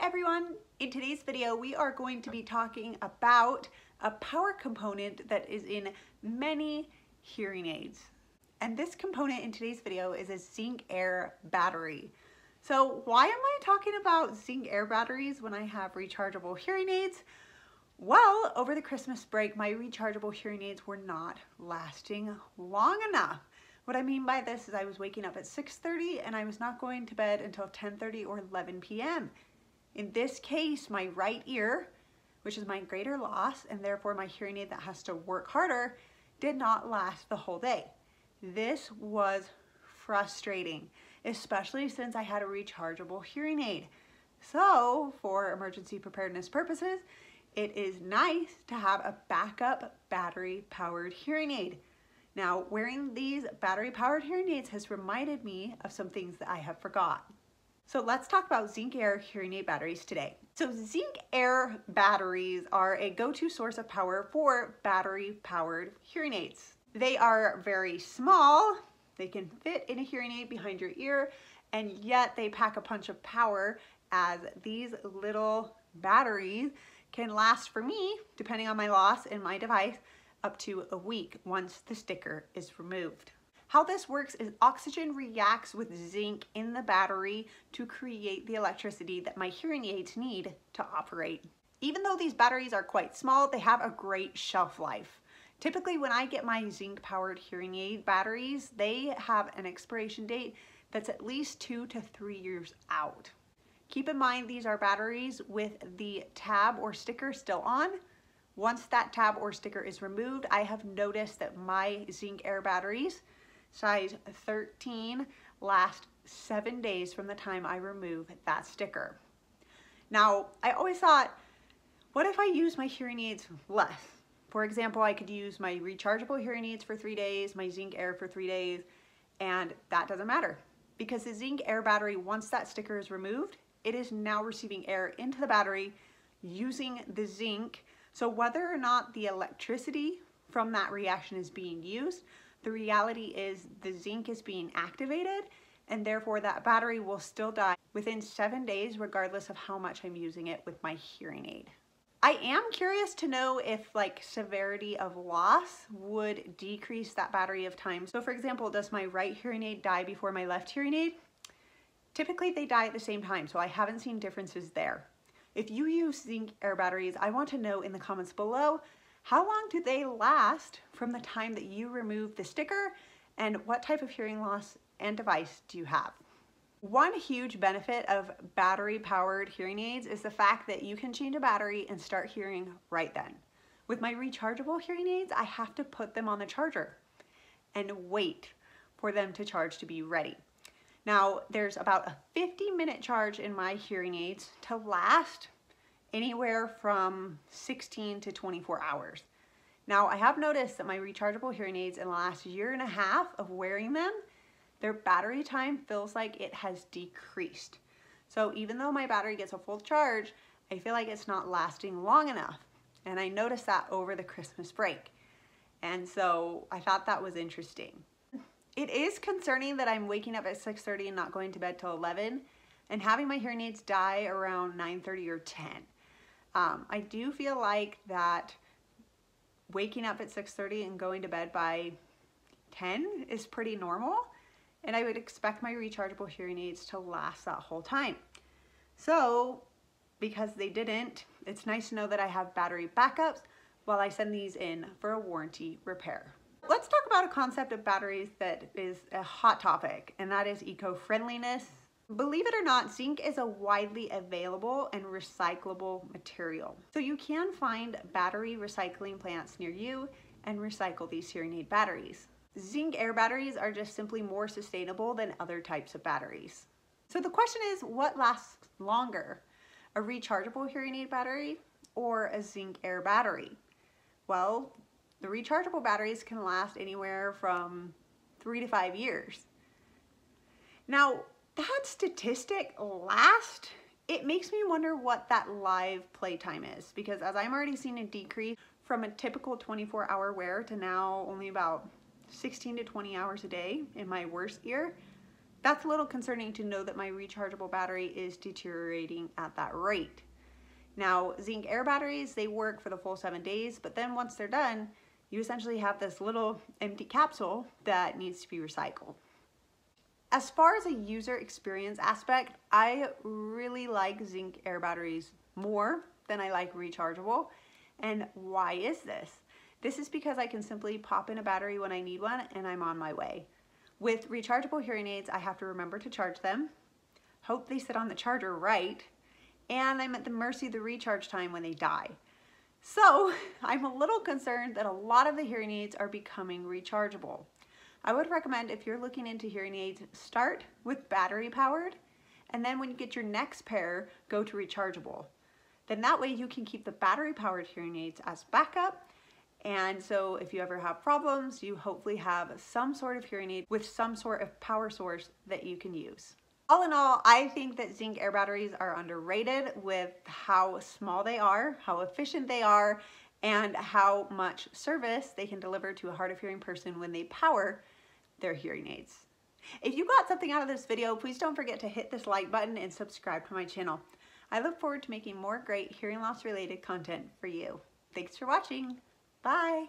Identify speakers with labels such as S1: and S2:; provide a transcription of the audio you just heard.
S1: everyone! In today's video, we are going to be talking about a power component that is in many hearing aids. And this component in today's video is a Zinc Air battery. So why am I talking about Zinc Air batteries when I have rechargeable hearing aids? Well, over the Christmas break, my rechargeable hearing aids were not lasting long enough. What I mean by this is I was waking up at 6.30 and I was not going to bed until 10.30 or 11 p.m. In this case, my right ear, which is my greater loss, and therefore my hearing aid that has to work harder, did not last the whole day. This was frustrating, especially since I had a rechargeable hearing aid. So, for emergency preparedness purposes, it is nice to have a backup battery powered hearing aid. Now, wearing these battery powered hearing aids has reminded me of some things that I have forgot. So let's talk about Zinc Air hearing aid batteries today. So Zinc Air batteries are a go-to source of power for battery powered hearing aids. They are very small, they can fit in a hearing aid behind your ear, and yet they pack a punch of power as these little batteries can last for me, depending on my loss and my device, up to a week once the sticker is removed. How this works is oxygen reacts with zinc in the battery to create the electricity that my hearing aids need to operate. Even though these batteries are quite small, they have a great shelf life. Typically when I get my zinc powered hearing aid batteries, they have an expiration date that's at least two to three years out. Keep in mind these are batteries with the tab or sticker still on. Once that tab or sticker is removed, I have noticed that my zinc air batteries size 13 last seven days from the time I remove that sticker. Now, I always thought, what if I use my hearing aids less? For example, I could use my rechargeable hearing aids for three days, my Zinc Air for three days, and that doesn't matter because the Zinc Air battery, once that sticker is removed, it is now receiving air into the battery using the zinc. So whether or not the electricity from that reaction is being used, the reality is the zinc is being activated and therefore that battery will still die within seven days regardless of how much I'm using it with my hearing aid. I am curious to know if like severity of loss would decrease that battery of time. So for example, does my right hearing aid die before my left hearing aid? Typically they die at the same time, so I haven't seen differences there. If you use zinc air batteries, I want to know in the comments below how long do they last from the time that you remove the sticker and what type of hearing loss and device do you have? One huge benefit of battery powered hearing aids is the fact that you can change a battery and start hearing right then. With my rechargeable hearing aids, I have to put them on the charger and wait for them to charge to be ready. Now, there's about a 50 minute charge in my hearing aids to last anywhere from 16 to 24 hours. Now I have noticed that my rechargeable hearing aids in the last year and a half of wearing them, their battery time feels like it has decreased. So even though my battery gets a full charge, I feel like it's not lasting long enough. And I noticed that over the Christmas break. And so I thought that was interesting. It is concerning that I'm waking up at 6.30 and not going to bed till 11 and having my hearing aids die around 9.30 or 10. Um, I do feel like that waking up at 6.30 and going to bed by 10 is pretty normal and I would expect my rechargeable hearing aids to last that whole time. So because they didn't, it's nice to know that I have battery backups while I send these in for a warranty repair. Let's talk about a concept of batteries that is a hot topic and that is eco-friendliness Believe it or not, zinc is a widely available and recyclable material. So you can find battery recycling plants near you and recycle these hearing aid batteries. Zinc air batteries are just simply more sustainable than other types of batteries. So the question is, what lasts longer? A rechargeable hearing aid battery or a zinc air battery? Well, the rechargeable batteries can last anywhere from three to five years. Now, that statistic last, it makes me wonder what that live playtime is because as I'm already seeing a decrease from a typical 24 hour wear to now only about 16 to 20 hours a day in my worst ear, that's a little concerning to know that my rechargeable battery is deteriorating at that rate. Now, zinc air batteries, they work for the full seven days, but then once they're done, you essentially have this little empty capsule that needs to be recycled. As far as a user experience aspect, I really like zinc air batteries more than I like rechargeable. And why is this? This is because I can simply pop in a battery when I need one and I'm on my way. With rechargeable hearing aids, I have to remember to charge them, hope they sit on the charger right, and I'm at the mercy of the recharge time when they die. So I'm a little concerned that a lot of the hearing aids are becoming rechargeable. I would recommend if you're looking into hearing aids, start with battery powered, and then when you get your next pair, go to rechargeable. Then that way you can keep the battery powered hearing aids as backup. And so if you ever have problems, you hopefully have some sort of hearing aid with some sort of power source that you can use. All in all, I think that zinc air batteries are underrated with how small they are, how efficient they are, and how much service they can deliver to a hard of hearing person when they power their hearing aids. If you got something out of this video, please don't forget to hit this like button and subscribe to my channel. I look forward to making more great hearing loss related content for you. Thanks for watching. Bye.